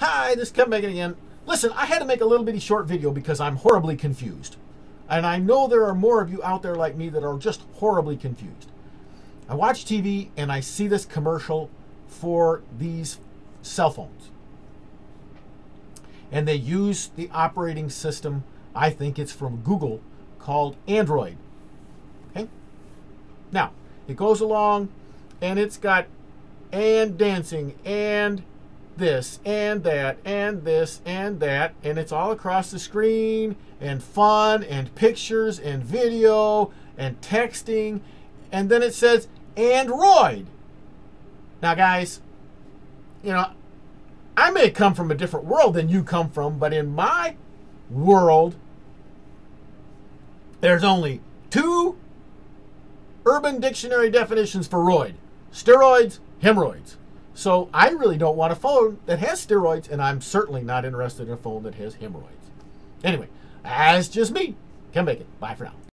Hi, this is Ken Bacon again. Listen, I had to make a little bitty short video because I'm horribly confused. And I know there are more of you out there like me that are just horribly confused. I watch TV and I see this commercial for these cell phones. And they use the operating system, I think it's from Google, called Android. Okay? Now, it goes along and it's got and dancing and this and that and this and that and it's all across the screen and fun and pictures and video and texting and then it says android. Now guys you know i may come from a different world than you come from but in my world there's only two urban dictionary definitions for roid steroids hemorrhoids so I really don't want a phone that has steroids, and I'm certainly not interested in a phone that has hemorrhoids. Anyway, that's just me. Come make it. Bye for now.